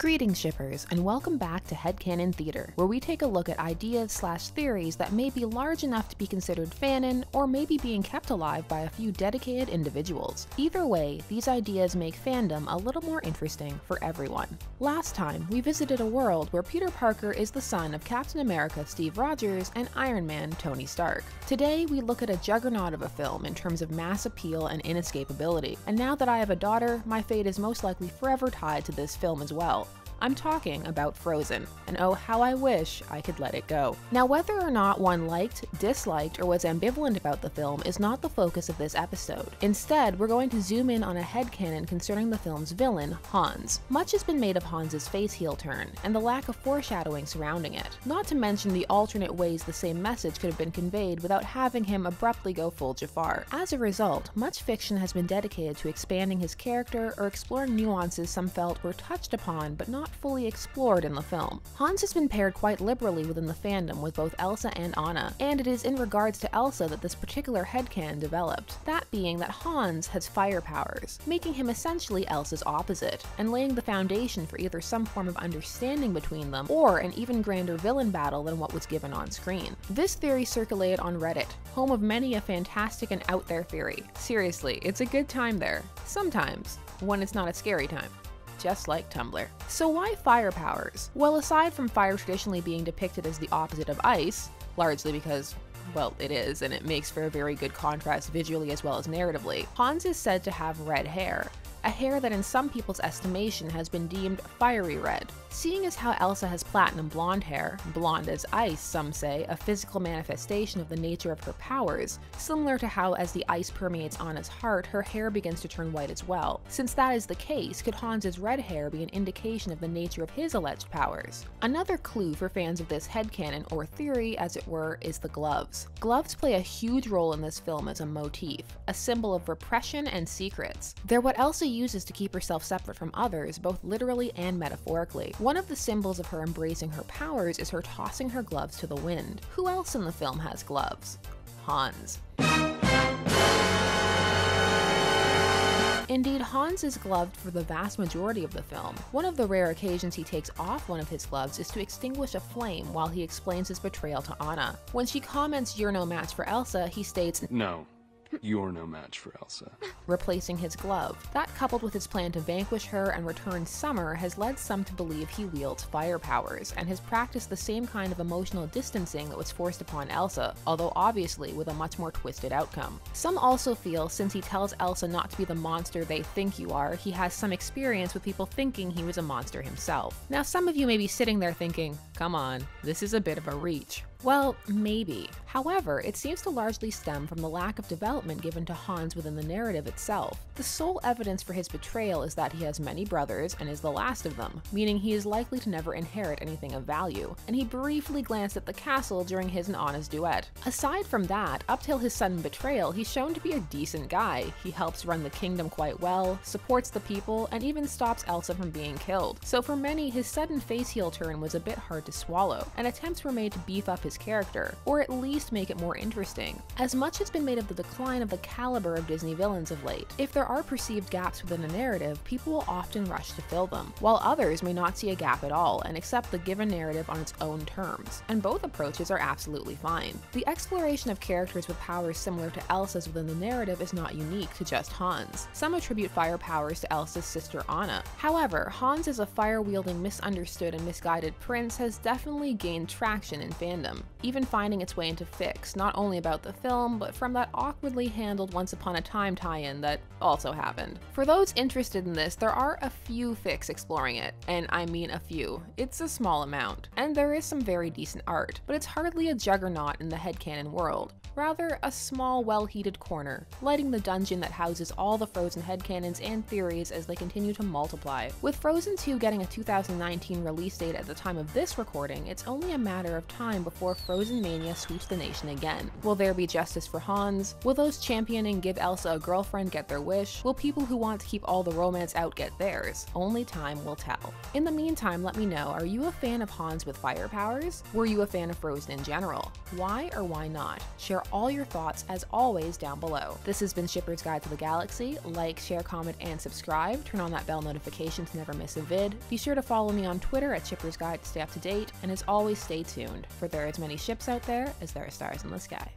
Greetings shippers, and welcome back to Headcanon Theater, where we take a look at ideas slash theories that may be large enough to be considered fanon, or maybe being kept alive by a few dedicated individuals. Either way, these ideas make fandom a little more interesting for everyone. Last time, we visited a world where Peter Parker is the son of Captain America Steve Rogers and Iron Man Tony Stark. Today, we look at a juggernaut of a film in terms of mass appeal and inescapability, and now that I have a daughter, my fate is most likely forever tied to this film as well. I'm talking about Frozen, and oh, how I wish I could let it go. Now, whether or not one liked, disliked, or was ambivalent about the film is not the focus of this episode. Instead, we're going to zoom in on a headcanon concerning the film's villain, Hans. Much has been made of Hans's face heel turn, and the lack of foreshadowing surrounding it, not to mention the alternate ways the same message could have been conveyed without having him abruptly go full Jafar. As a result, much fiction has been dedicated to expanding his character or exploring nuances some felt were touched upon but not fully explored in the film. Hans has been paired quite liberally within the fandom with both Elsa and Anna, and it is in regards to Elsa that this particular headcanon developed, that being that Hans has fire powers, making him essentially Elsa's opposite, and laying the foundation for either some form of understanding between them or an even grander villain battle than what was given on screen. This theory circulated on Reddit, home of many a fantastic and out there theory. Seriously, it's a good time there. Sometimes, when it's not a scary time just like Tumblr. So why fire powers? Well, aside from fire traditionally being depicted as the opposite of ice, largely because well, it is, and it makes for a very good contrast visually as well as narratively. Hans is said to have red hair, a hair that in some people's estimation has been deemed fiery red. Seeing as how Elsa has platinum blonde hair, blonde as ice, some say, a physical manifestation of the nature of her powers, similar to how as the ice permeates Anna's heart, her hair begins to turn white as well. Since that is the case, could Hans's red hair be an indication of the nature of his alleged powers? Another clue for fans of this headcanon, or theory as it were, is the gloves. Gloves play a huge role in this film as a motif, a symbol of repression and secrets. They're what Elsa uses to keep herself separate from others, both literally and metaphorically. One of the symbols of her embracing her powers is her tossing her gloves to the wind. Who else in the film has gloves? Hans. Indeed, Hans is gloved for the vast majority of the film. One of the rare occasions he takes off one of his gloves is to extinguish a flame while he explains his betrayal to Anna. When she comments, You're no match for Elsa, he states, No, you're no match for Elsa. Replacing his glove. That, coupled with his plan to vanquish her and return Summer, has led some to believe he wields fire powers, and has practiced the same kind of emotional distancing that was forced upon Elsa, although obviously with a much more twisted outcome. Some also feel since he tells Elsa not to be the monster they think you are, he has some experience with people thinking he was a monster himself. Now, some of you may be sitting there thinking, come on, this is a bit of a reach. Well, maybe. However, it seems to largely stem from the lack of development given to Hans within the narrative itself. The sole evidence for his betrayal is that he has many brothers and is the last of them, meaning he is likely to never inherit anything of value, and he briefly glanced at the castle during his and Anna's duet. Aside from that, up till his sudden betrayal, he's shown to be a decent guy. He helps run the kingdom quite well, supports the people, and even stops Elsa from being killed. So for many, his sudden face heel turn was a bit hard to swallow, and attempts were made to beef up his his character, or at least make it more interesting. As much has been made of the decline of the caliber of Disney villains of late. If there are perceived gaps within a narrative, people will often rush to fill them, while others may not see a gap at all and accept the given narrative on its own terms. And both approaches are absolutely fine. The exploration of characters with powers similar to Elsa's within the narrative is not unique to just Hans. Some attribute fire powers to Elsa's sister Anna. However, Hans as a fire-wielding, misunderstood, and misguided prince has definitely gained traction in fandom even finding its way into fics, not only about the film, but from that awkwardly handled Once Upon a Time tie-in that also happened. For those interested in this, there are a few fics exploring it, and I mean a few. It's a small amount, and there is some very decent art, but it's hardly a juggernaut in the headcanon world rather a small, well-heated corner, lighting the dungeon that houses all the Frozen headcanons and theories as they continue to multiply. With Frozen 2 getting a 2019 release date at the time of this recording, it's only a matter of time before Frozen Mania sweeps the nation again? Will there be justice for Hans? Will those championing give Elsa a girlfriend get their wish? Will people who want to keep all the romance out get theirs? Only time will tell. In the meantime, let me know are you a fan of Hans with fire powers? Were you a fan of Frozen in general? Why or why not? Share all your thoughts as always down below. This has been Shipper's Guide to the Galaxy. Like, share, comment, and subscribe. Turn on that bell notification to never miss a vid. Be sure to follow me on Twitter at Shipper's Guide to stay up to date, and as always, stay tuned, for there are as many ships out there as there are stars in the sky.